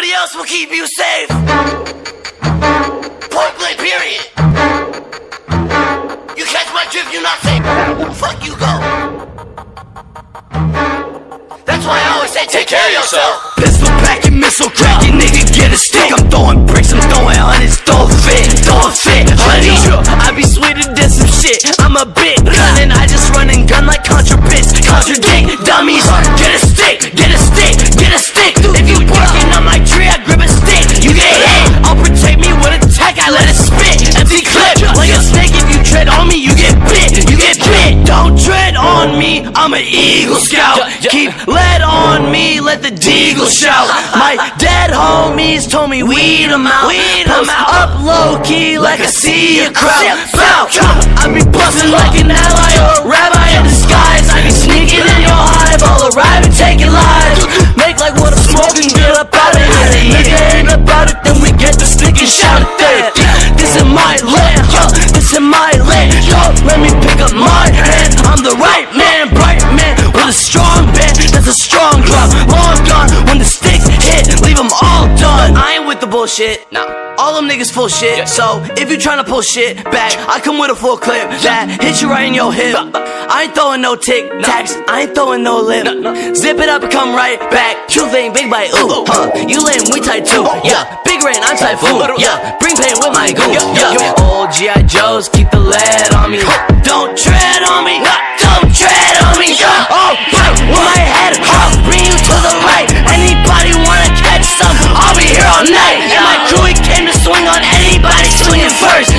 Nobody else will keep you safe. Point blank, period. You catch my drift, you're not safe. Fuck you, go. That's why I always say take care of yourself. Pistol packing, missile cracking, nigga get a stick. I'm throwing bricks, I'm throwing hundreds, throw fit, throw a fit, honey. I be sweeter than some shit. I'm a big gun and I just run and gun like contradicts, contradict dummies. Like a snake. If you tread on me, you get bit, you get bit. Don't tread on me, I'm an Eagle Scout. Keep lead on me, let the deagle shout. My dead homies told me weed 'em out. Weed 'em Post out. up low key like I see a crowd. Bow. I be bustin' like an ally Is my land. Yo, let me pick up my hand. I'm the right man, bright man with a strong band. That's a strong drum. Long gone when the sticks hit, leave them all done. I ain't with the bullshit. Nah. All them niggas full shit. So if you tryna pull shit back, I come with a full clip that hit you right in your hip. I ain't throwing no tic tacs. I ain't throwing no lip. Zip it up and come right back. Truth ain't big by ooh. Oh. Huh. You lame, we tight too. Oh. Yeah. Big rain, I'm typhoon. Yeah. Bring pain with my goon. Yeah. Oh. G.I. Joes, keep the lead on me. Don't tread on me, don't tread on me. Oh, with my head, I'll bring you to the light. Anybody wanna catch some? I'll be here all night. And my crew, we came to swing on anybody swinging first.